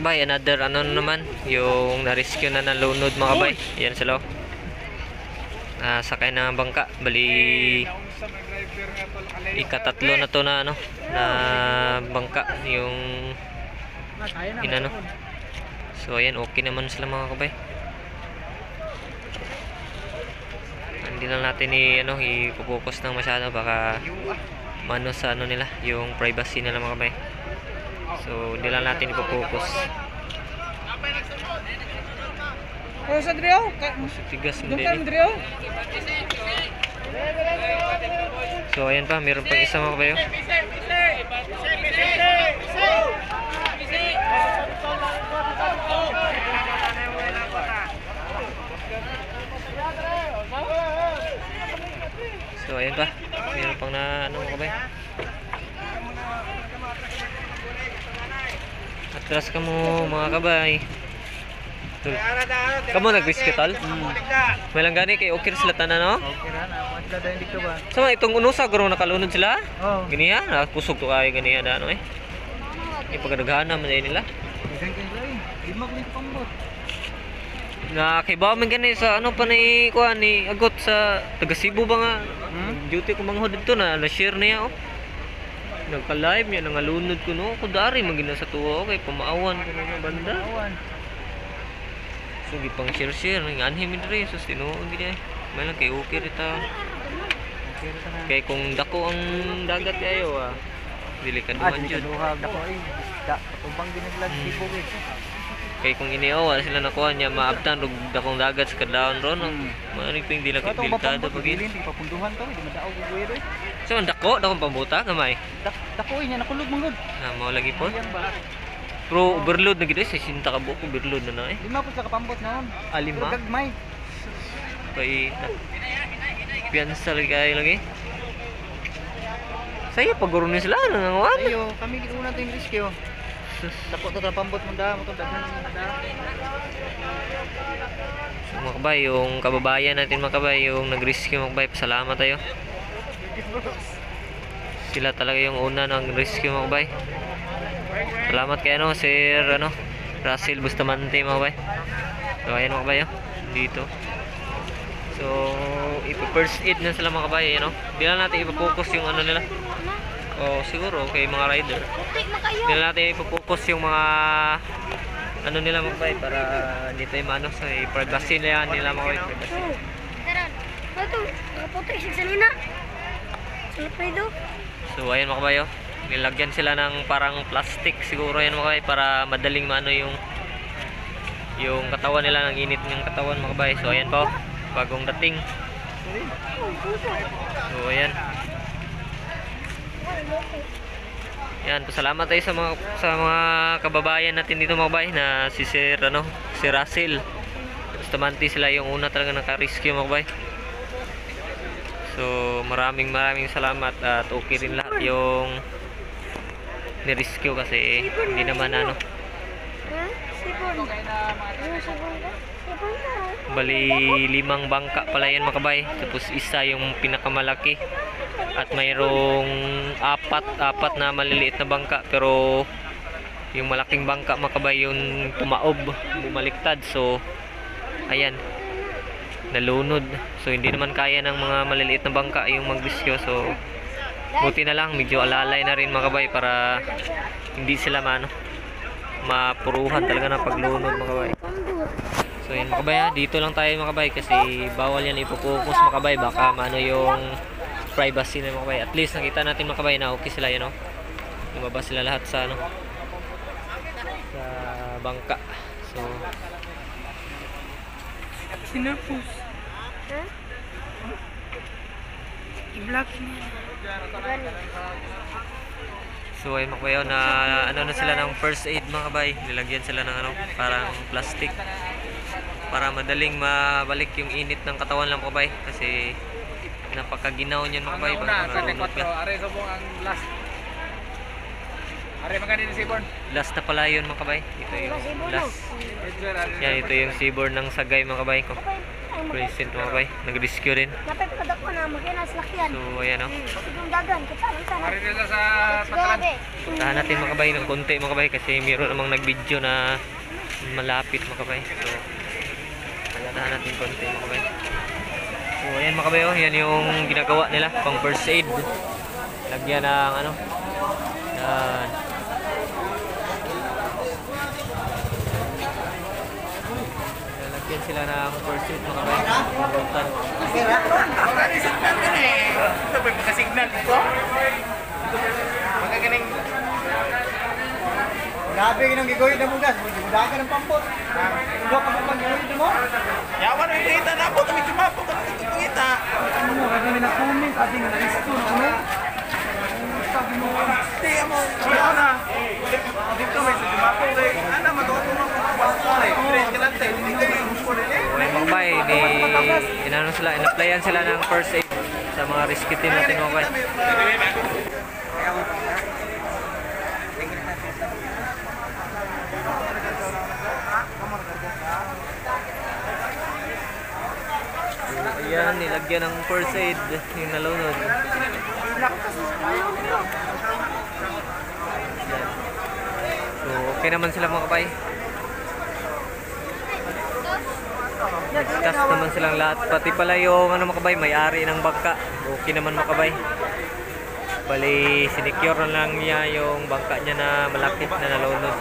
Kabay, another ano na naman, yung na-rescue na ng lunod mga kabay. Yan sila. Ah, sakay ng bangka. Bali, ikatatlo na to na ano, na bangka. Yung inano. So ayan, okay naman sila mga kabay. Hindi lang natin i ano, i-focus ng masyado baka mano sa ano nila, yung privacy nila mga kabay. So, hindi lang natin ipopokus. Oh, sa Drio. Tigas mo din. Drio. So, ayan pa. Meron pang isa mga kabayo. So, ayan pa. Meron pang na ano mga kabayo. Atras ka mo mga kabay. Tul. Kamu nag-rescue tol? Malang gani kay okay sila tanan no? Okay na, nakuha sila dahil dito ba? Sama itong unusa garo nakalunod sila. Oo. Ganiya, nakapusog to kayo ganiya da ano eh. Ipagdagana man din nila. Kayo lang eh. Di mo kulit pambot. Na kay ba man gani sa ano pa ni kuan ni agot sa taga Cebu ba nga? Hmm? Duty ko manghod dito na na-share niya oh. Nagka-live niya nangalunod ko no. Kudari magina sa tuwa okay pamaawan ko na banda. Awan. So gipang share-share ng anhim diri so tinuod gid ay. May lang kay okay rita. Kay kung dako ang dagat kayo ah. Dili ka Ah, di ka jud. duhag na ko eh. Da, patubang ginaglag Hmm. di ko eh. Kay kung iniawa sila nakuha niya maabtan og dakong dagat sa kadlaon ron. Hmm. Maring ping dila kay ba delikado pambot? pag Pagilin, di papunduhan to. Di madaog eh. doy. So ang dako dakong pambuta gamay. Dak, dako eh, niya nakulog manggod. Ah, mao lagi po. Ayan ba? Pero overload na eh, sa sinta ka buok overload na na eh. Lima po sa kapambot noon. Ah, lima? Pero Gagmay. Kay na. Piyansa lagi kayo lagi. Saya paguro ni sila nangangawan. Ayo, kami ginawa natin yung rescue. Dako to kapambot mo da, mo to daghan da. So, mga kabay, yung kababayan natin mga kabay, yung nag-rescue mga kabay, pasalamat tayo. Sila talaga yung una ng rescue mga kabay. Salamat kay ano, Sir ano, Russell Bustamante mga kabay. So ayan mga kabay, oh, dito. So, ipa-first aid na sila mga kabay, you know. Di lang natin ipa-focus yung ano nila. O siguro, kay mga rider. Di lang natin ipa-focus yung mga ano nila mga kabay para dito yung ano sa privacy nila nila mga kabay. Privacy. Taran. Ito, nakaputi sa salina. Salapido. So ayan mga kabayo, nilagyan sila ng parang plastic siguro yan mga kabayo para madaling maano yung yung katawan nila ng init ng katawan mga kabayo. So ayan po, bagong dating. So ayan. Yan, pasalamat tayo sa mga sa mga kababayan natin dito mga kabayo na si Sir ano, si Russell. Bustamante sila yung una talaga naka-rescue mga kabayo. So, maraming maraming salamat at okay rin lahat yung ni-rescue kasi hindi naman ano, Ha? Sipon. Ano sipon ka? Sipon ka. bali limang bangka pala yan makabay. Tapos isa yung pinakamalaki at mayroong apat, apat na maliliit na bangka pero yung malaking bangka makabay yung tumaob, bumaliktad. So, ayan, nalunod. So, hindi naman kaya ng mga maliliit na bangka yung mag-rescue. So, buti na lang, medyo alalay na rin mga kabay para hindi sila mano mapuruhan talaga ng paglunod mga kabay. So yun mga kabay ha, dito lang tayo mga kabay kasi bawal yan ipopokus mga kabay baka mano yung privacy na mga kabay. At least nakita natin mga kabay na okay sila yun no. Lumabas sila lahat sa ano sa bangka. So Sinapos. Ha? I-block niya. So ay mga kabayo na ano na sila ng first aid mga kabay. Nilagyan sila ng ano parang plastic para madaling mabalik yung init ng katawan lang mga kabay kasi napakaginaw niyan mga kabay. Baka marunod ka. Are subong ang last. Are magani ni Sibon. Last na pala yun mga kabay. Ito yung last. Yan, ito yung seaborn ng sagay mga kabay ko. Present mga kabay. Nag-rescue din. napipagod ako na mag-inas lakyan. So, ayan o. Sigong dagan, kita lang sana. Let's go, abe. Puntahan natin mga kabay ng konti mga kabay kasi mayroon namang nag-video na malapit mga kabay. So, puntahan natin konti mga kabay. So, ayan mga kabay oh. Yan yung ginagawa nila. Pang first aid. Lagyan ng ano. Yan. Lagyan sila ng first aid mga kabay. Pulutan. Ito ba yung signal dito? Magagaling. Grabe yung gigoy na bugas. Magdaga ng pampot. Ano ka pa pag-gigoy mo? Yawan yung kita na po. Kami sumapo. Kami kita. Ano mo? Kami na kumi. Kasi nga na-risto na ano? Sabi mo. Hindi mo. Wala na. Dito may sa sumapo. Ano matuto mo? Friend ka lang tayo. Hindi kayo yung gusto rin eh. Mga kabay, di, inano sila, in-applyan sila ng first aid sa mga rescue team natin kabay. Ayan, nilagyan ng first aid yung nalunod. So, okay naman sila mga kabay. Nagkas naman silang lahat. Pati pala yung ano makabay, may-ari ng bangka. Okay naman makabay. Bali, sinicure na lang niya yung bangka niya na malapit na nalunod.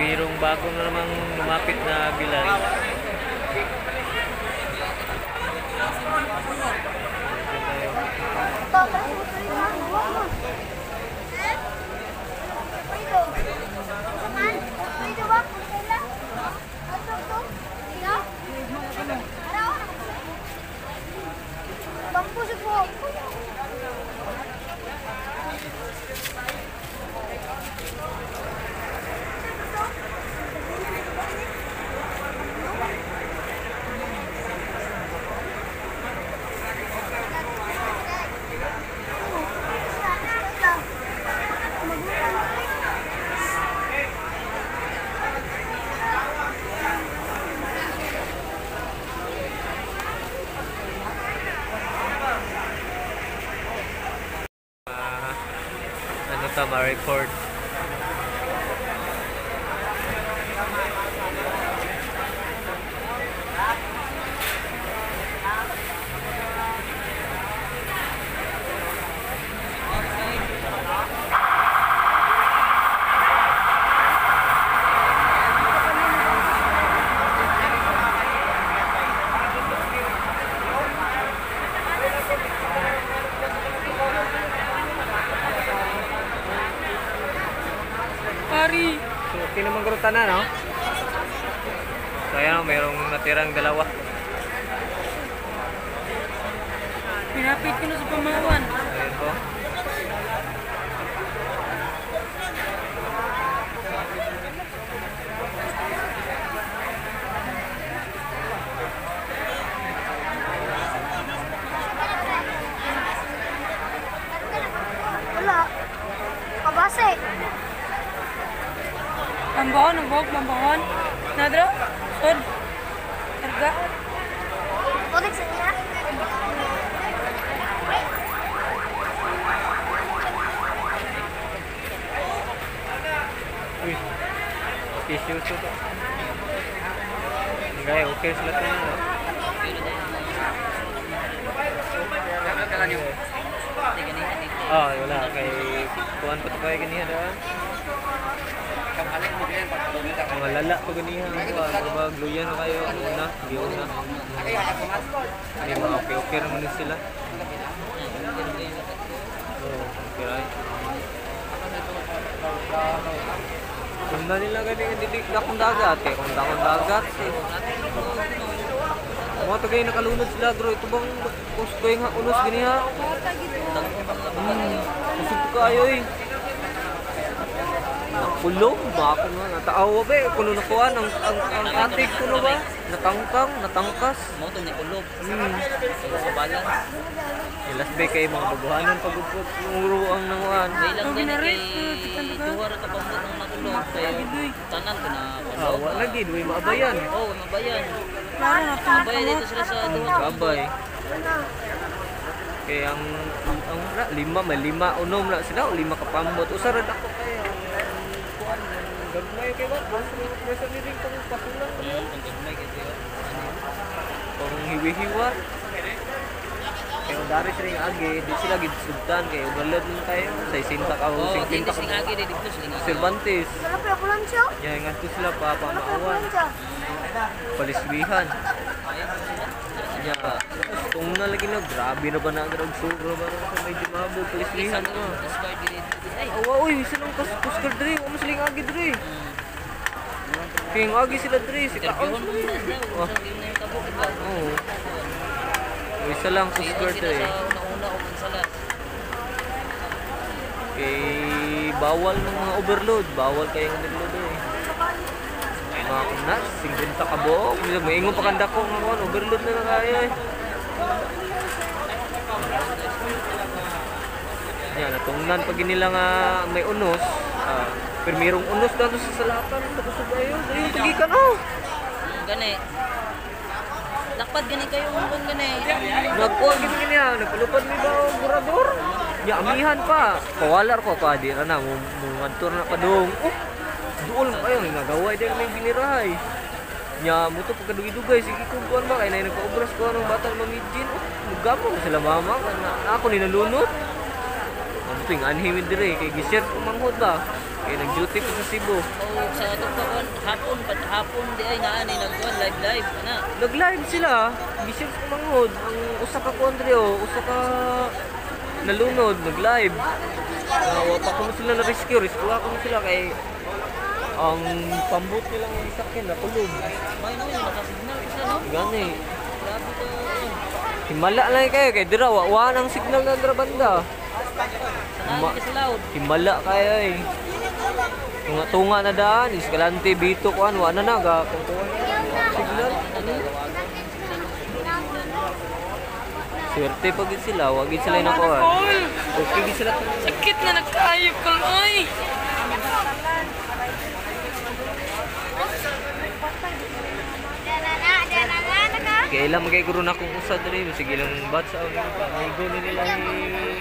Birong bago na namang lumapit na bilay. Tapos, Saan? Pwede. Saan? Pwede ba? Kaya? Ito, ito. Dito? Araw? Bangko si po. Ah, ano to, Ah, wala. Kay kuhan pa ito kaya ganihan, ha? Mga lala pa ano ba, gluyan na kayo. Una, di una. Hindi, mga okay-okay naman sila. Oo, okay, right. Kung na nila nga dili dakong dagat eh, kung dakong dagat eh. Mga tagay nakalunod sila bro, ito bang gusto yung unos gani ha? Kusog kayo eh. Pulong, baka nga, nataawa ba eh, kuno nakuha, ang, ang, ang atig kuno ba? Natangkang, natangkas. Mo to ni kulog. Hmm. Sa balance. Ilas ba kayo mga baguhanan pag uro ang nanguan. May lang Ang din kay duwar ka pa mo ng nakulog kay tanan ko na Ah, kulog. wala gid, way maabayan. Oh, mabayan. Klaro na ito. Mabayan dito sila sa duwar. Kabay. Kaya ang ang, ra, lima may lima unom na sila o lima kapambot. Usa ra ako kaya ang kuan gagmay kay wat. Basta ni ring kung pasulang ko. Hmm, ang gagmay kay Teo. Kung hiwi-hiwa. Kaya dari sila yung agi, di sila gid sugdan kay overload man kayo. Sa isinta ka o Oh, dito sing ka. agi dito sing agi. Cervantes. Wala pa ako lang siya. Ya ingat ko sila pa pamaawan. lang siya. Paliswihan. Ya, kung na lagi na grabe na ba na ang sobra ba sa may dimabo paliswihan ko. Awa, uy, sinong kas kuskar dre, o mas ling agi dre. Kaya yung agi sila dre, si Kaon. yung kabuk ba? Oo. O, isa lang kuskar sila dre. Kay bawal ng mga overload, bawal kayong overload mga kunas, 50 ka buok. May ingon pa kanda ko kuwan, overload na na kaya eh. Yan, natungnan pag nila nga may unos, ah, permirong unos daw sa salatan, sa kusog ayo, dali yung tugikan oh. Hmm, gani. Lakpad gani kayo kung gani. Nagkuha gini gini ha, nagpalupad mi ba ang burador? Ya amihan pa. Kawalar ko pa di na mo ngadtor na padung. Oh, duol mo kayo nagaway din may binirahay. Nya mo to pagkadugi-dugay sige kung kuan ba kay nay nagpaobras ko anong batang mamidjin. Oh, mugamo ko sila mama na ako ni nalunod. Ang ting anhimid dire kay gisir ko manghod ba. Kay nag-duty ko sa Cebu. Oh, sa atong kawan hapon hapon di ay naa ni nagkuan live live ana. Nag-live sila, gisir ko manghod. Ang usa ka kuan dire oh, usa ka nalunod, nag-live. Uh, pa ko sila na rescue, ako na sila kay ang pambot nilang sakyan na tulog. May no yung nakasignal isa no. Gani. Grabe to. Himala lang kayo kay dira wa, wa nang signal na dira banda. Sa loud. Himala kayo eh. Tunga tunga na daan, iskalante bito ko an wa na naga signal. Swerte pag sila, wag sila na. Col! Okay sila Sakit na nagkaayop ko. Ay! Dala na, dala na, naka. Kaya ilang magay guro na kung usa diri, sige lang batsa o pa. May go ni nila ni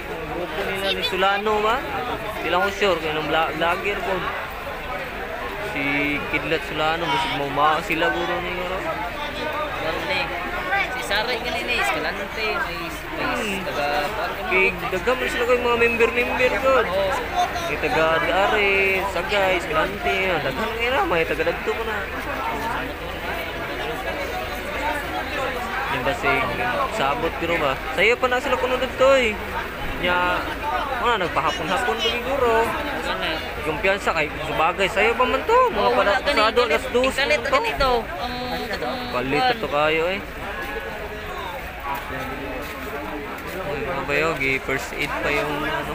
ang grupo nila ni Sulano ba? Sila ko sure kay nang vlog- vlogger po. Si Kidlat Sulano, musig mo ma sila guro ni. Meron ni. Si Saray gani ni Escalante may may taga kuan ka Kay daghan man sila kay mga member-member ko. May taga Dare, Sagay, Escalante, daghan nga na, may taga dagto ko na. Yung basig, sabot pero ba? Sayo pa na sila kuno dagto eh. Nya, ano, nagpahapon-hapon pa siguro. Kumpiyansa kay sabagay sayo pa man to. Mga para wala galit. alas 2. Galit na ganito. Ang katong Kalito to kayo eh. Ano ba yun? First aid pa yung ano.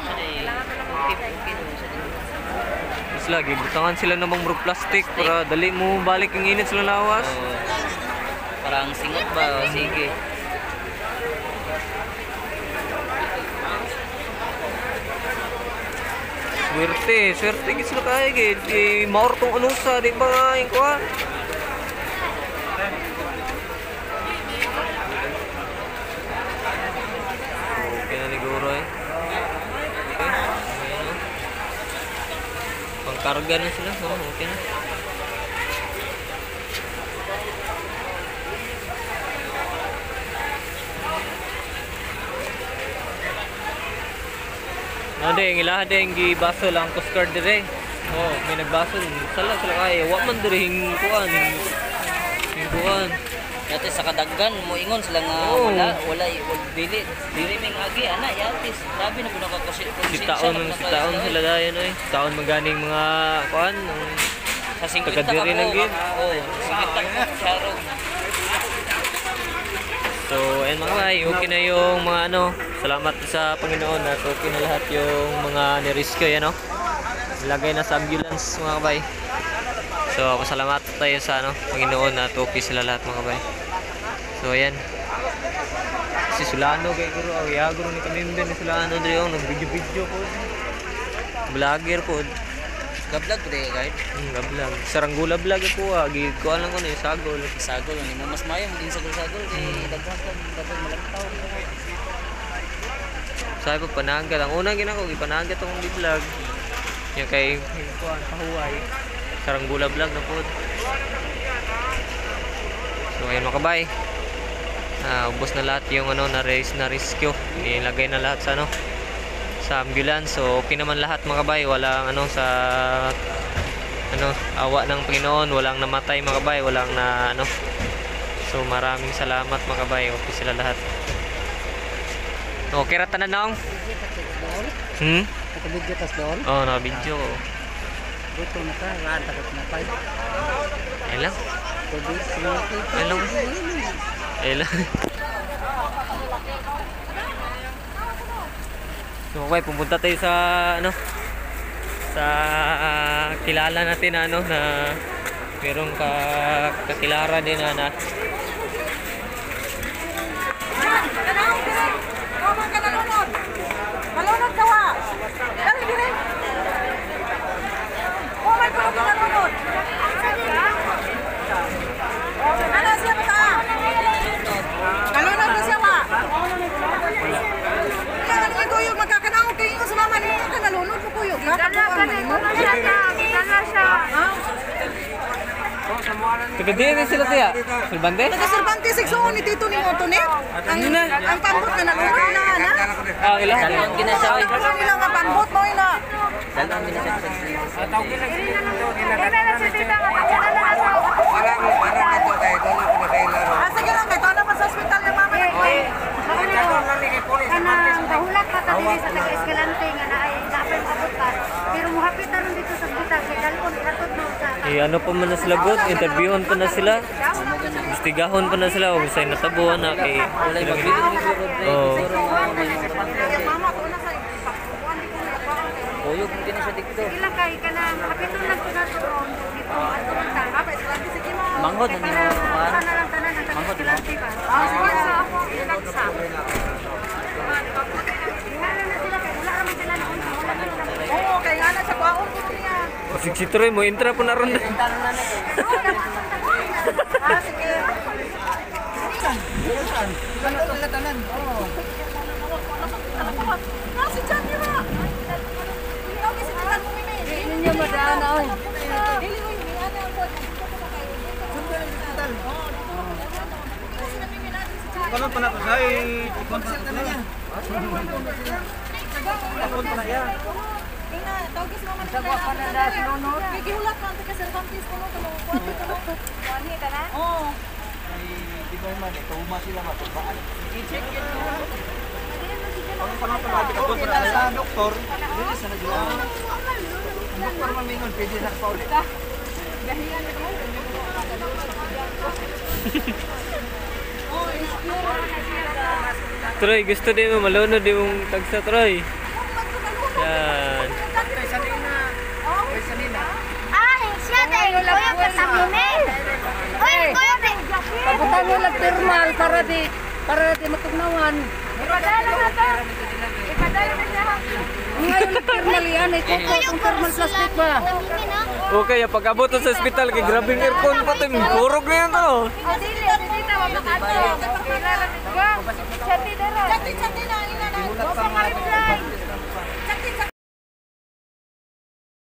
Sila, gibutangan sila namang bro plastic para dali mo balik yung init sila lawas. Oh, parang singot ba? Sige. Swerte, swerte sila kaya. Di maor tong ano sa di ba yung kuha. Na sila. Oh, okay. Ano din, ilaha din gibaso lang card dire. Oh, may nagbaso sala sila kaya. Wa man dire hing kuan. Hing kuan. Sa kadaggan, mo ingon sila nga Oo. wala, wala, dili, dili ming agi, ana, yatis. Sabi na po nakakusit. Si taon si taon sila dayon oy. Taon maganing mga kuan. Sa 50 Taga diri na gid. Oo, 50 ka. So, ayun mga bay, okay na yung mga ano. Salamat sa Panginoon at okay na lahat yung mga nirescue yan, no? Lagay na sa ambulance mga bay. So, pasalamat tayo sa ano, Panginoon at okay sila lahat mga bay. So, ayan. Si Sulano kay Guru, oh, ya Guru ni kami ni Sulano oh, nag-video-video po. Vlogger po. Ko dahil kahit. Hmm, vlog. Saranggula vlog ako ah. Gikuan lang ko na yung sagol. Sagol, ang imo mas mayo, maging sagol-sagol, kay daghan ka, daghan malagtaw. Sabi pa panagat. Ang unang ginako, ipanagat akong vlog. Yung kay kuan pahuway. Saranggula vlog na po. So ayun mga kabay. Ah, ubos na lahat yung ano na race na rescue. Ilagay na lahat sa ano sa ambulance. So okay naman lahat mga kabay. Walang ano sa ano awa ng Panginoon, walang namatay mga kabay, walang na ano. So maraming salamat mga kabay. Okay sila lahat. Okay ra tanan naong? Hmm? Nakabidyo tas doon? Oh, na video ko. Buto na ka, raan takot na pa. Lang. Ayun lang. Ayun lang. So, okay, pumunta tayo sa ano sa kilala natin na ano na merong ka kakilala din na, na Malunod ka wa! Dali, dili! Oh my God, malunod! Ano siya ba ta? Malunod na siya wa! Kaya nga kuyog, magkakanaog kayo sa mama niyo ka nalunod mo kuyog. Dala, ganito na siya na. Dala siya. Ha? Taga din sila tiya. Sulbande? Taga Cervantes, igsuon ni Tito ni Moto ni. Ang, ang pambot na nalunod na, na. Ah, ilan? Dalawang ginasaway. Ang ilang nga pambot mo ina. Dalawang ginasaway. Ah, sige lang, kay Tona pa sa ospital na mama na Kanang bahulak pa ta diri sa taga Escalante nga na ay ka. Pero muhapit na ron dito sa ospital kay dalon Eh, ano pa man na sila good? Interviewon pa na sila. Investigahon pa na sila. Huwag sa'yo natabuhan na kay sila. Dre. Oo. Na sa na. Uyog, hindi na siya dito. ila kay kanang hapiton lang ko na turon dito ato man ta. Ah, pa Escalante sige mo. Manghod, ano yung kuhan? para na lang tanan ang taga Manghod, Escalante ba. Ah, sige sa ako ilagsa. Wala na sila kay wala naman sila na na sila. Oo, kay nga na sa kuwaon niya. Sige, si Troy mo, intra po na ron. Ah, sige. Ano to sila tanan? Oo. Ah, si Johnny ba? Ikaw kasi tanan mo mimi. Ninyo madaan na oy. Dili mo yung ano ang bot. Sundan ang hospital. Oo. Karon pa na to na niya. Pa na ya. Tawagis mo man sa pa na da sinunod. Gigihulat man ka sa Cervantes kuno kuno. Kuan kuno. Kuan ni tanan. Oo. Di ba man ito uma sila matubaan. I-check. Ang ka doon para sa doktor, dili sa nagila. Doktor Mamingon, pwede na pa ulit. Troy, gusto din mo malunod mong tagsa Troy. Yan. Ah, siya din. Kuya ka sa mumil. Uy, kuya din. Pabutan mo lang thermal para di para di matugnawan. Ipadala na to. Ipadala na siya. Ngayon lang thermal yan eh. Kung kung thermal plastic ba? Okay, pag abot to sa ospital kay grabing aircon pa tim. Purog na yan to. O, dili. Dili na. Wag ka ato. Kailangan ko. Chati na rin. Chati, chati na. Ina na. Sa ka reply.